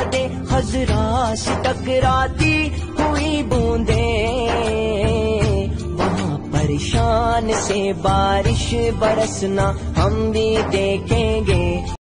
बदे हजराश टकराती हुई बूंदे। वहाँ परेशान से बारिश बरसना हम भी देखेंगे।